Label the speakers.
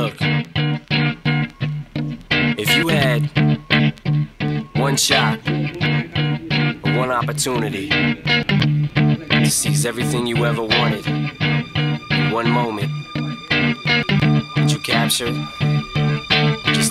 Speaker 1: Look, if you had one shot, one opportunity to seize everything you ever wanted in one moment that you captured